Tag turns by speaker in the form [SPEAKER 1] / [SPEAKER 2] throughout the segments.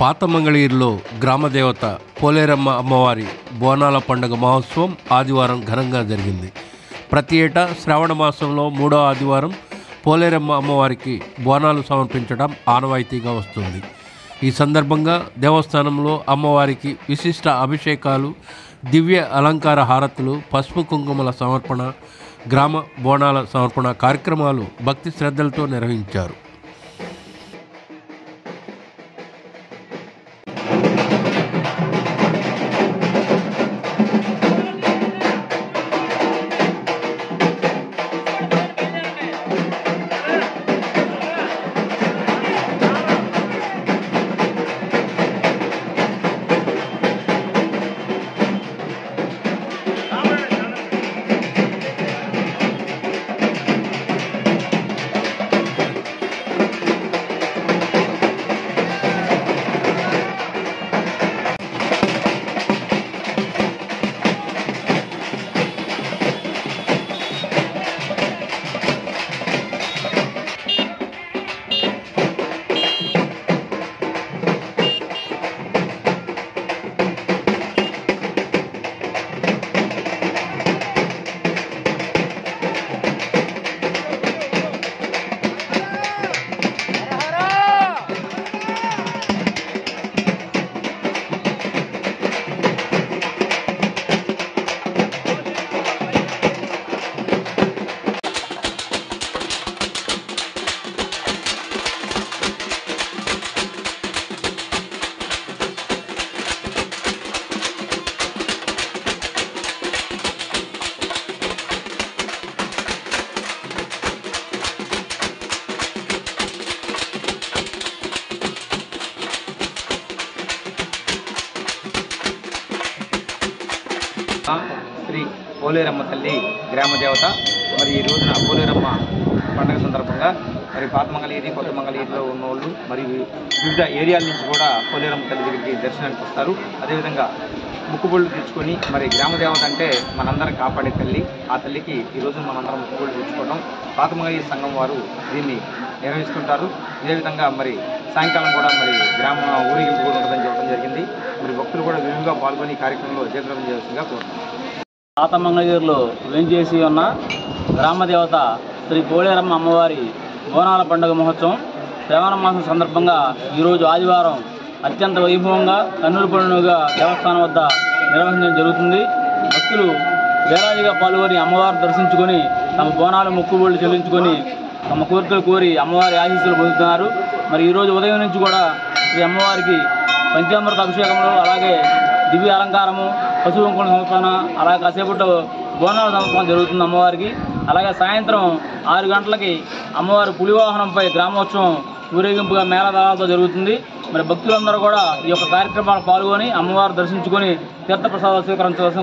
[SPEAKER 1] పాత మంగళగిరిలో గ్రామదేవత పోలేరమ్మ అమ్మవారి బోనాల పండుగ మహోత్సవం ఆదివారం ఘనంగా జరిగింది. ప్రతి ఏటా శ్రావణ మాసంలో మూడో ఆదివారం పోలేరమ్మ అమ్మవారికి బోనాలు సమర్పించడం ఆనవాయితీగా వస్తుంది. ఈ సందర్భంగా దేవస్థానంలో అమ్మవారికి విశిష్ట అభిషేకాలు దివ్య అలంకార హారతులు పసుపు కుంకుమల సమర్పణ గ్రామ బోనాల సమర్పణ కార్యక్రమాలు భక్తి శ్రద్ధలతో నిర్వహించారు.
[SPEAKER 2] శ్రీ పోలేరమ్మ తల్లి గ్రామ దేవత. మరి ఈ రోజున పోలేరమ్మ పండుగ సందర్భంగా మరి పాత మంగళగిరి కొత్త మంగళగిరిలో ఉన్న వాళ్ళు మరి వివిధ ఏరియాల నుంచి కూడా పోలేరమ్మ తల్లి దగ్గరికి దర్శనానికి వస్తారు. అదేవిధంగా ముక్కుబొళ్ళు తెచ్చుకొని మరి గ్రామ దేవత అంటే మనందరం కాపాడే తల్లి. ఆ తల్లికి ఈరోజు మనందరం ముక్కుబొళ్ళు తెచ్చుకోవడం పాత మంగళగిరి సంఘం వారు దీన్ని నిర్వహిస్తుంటారు. అదేవిధంగా మరి సాయంకాలం కూడా మరి గ్రామ ఊరేగింపు కూడా ఉంటుందని చెప్పడం జరిగింది. మరి భక్తులు కూడా విరివిగా పాల్గొని ఈ కార్యక్రమంలో జయప్రదం చేయాల్సిందిగా కోరుతున్నాను
[SPEAKER 3] పాత మంగళగిరిలో వేంచేసి ఉన్న గ్రామదేవత శ్రీ పోలేరమ్మ అమ్మవారి బోనాల పండుగ మహోత్సవం శ్రవణ మాసం సందర్భంగా ఈరోజు ఆదివారం అత్యంత వైభవంగా కన్నులు పండుగగా దేవస్థానం వద్ద నిర్వహించడం జరుగుతుంది. భక్తులు వేలాదిగా పాల్గొని అమ్మవారిని దర్శించుకొని తమ బోనాలు మొక్కుబళ్ళు చెల్లించుకొని తమ కోరికలు కోరి అమ్మవారి ఆశీస్సులు పొందుతున్నారు. మరి ఈరోజు ఉదయం నుంచి కూడా ఈ అమ్మవారికి పంచామృత అభిషేకములు అలాగే దివ్య అలంకారము పశువు కుంకుమ సంస్థాన అలాగే కాసేపట్లో బోనాల సంస్థానం జరుగుతుంది అమ్మవారికి. అలాగే సాయంత్రం ఆరు గంటలకి అమ్మవారి పులివాహనంపై గ్రామోత్సవం ఊరేగింపుగా మేళదాలతో జరుగుతుంది. మరి భక్తులందరూ కూడా ఈ యొక్క కార్యక్రమాలు పాల్గొని అమ్మవారు దర్శించుకొని తీర్థప్రసాదాలు స్వీకరించవలసిన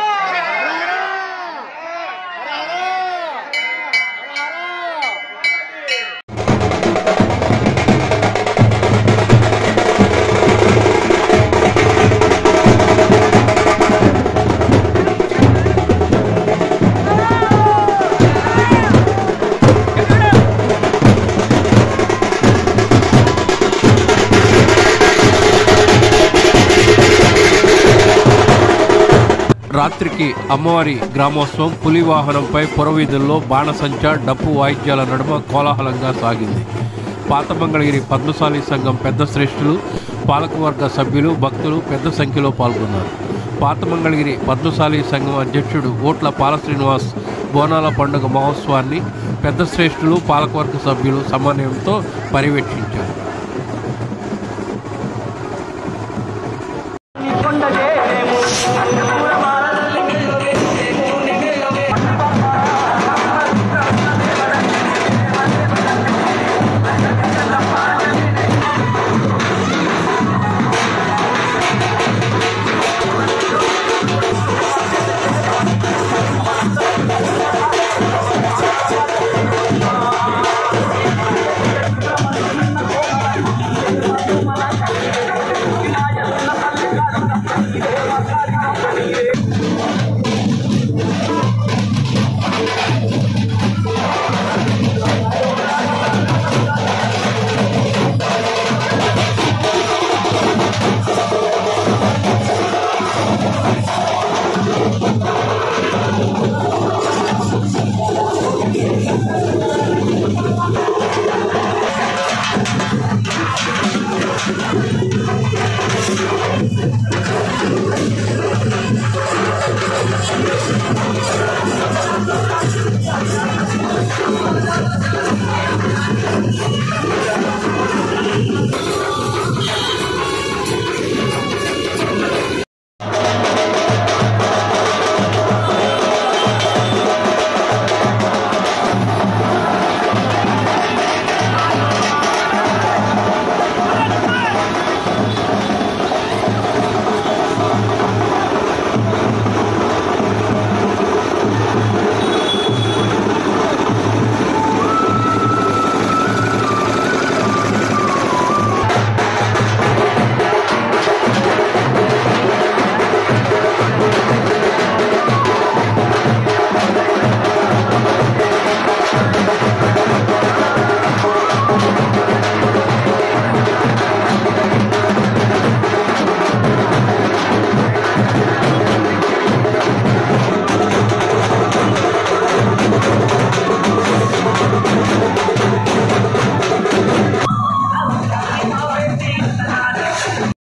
[SPEAKER 1] రాత్రికి అమ్మవారి గ్రామోత్సవం పులి వాహనంపై పురవీధుల్లో బాణసంచ డప్పు వాయిద్యాల నడుమ కోలాహలంగా సాగింది. పాత మంగళగిరి పద్మశాలి సంఘం పెద్ద శ్రేష్ఠులు పాలకవర్గ సభ్యులు భక్తులు పెద్ద సంఖ్యలో పాల్గొన్నారు. పాత మంగళగిరి పద్మశాలి సంఘం అధ్యక్షుడు ఓట్ల పాల శ్రీనివాస్ బోనాల పండుగ మహోత్సవాన్ని పెద్ద శ్రేష్ఠులు పాలకవర్గ సభ్యులు సమన్వయంతో పర్యవేక్షించారు.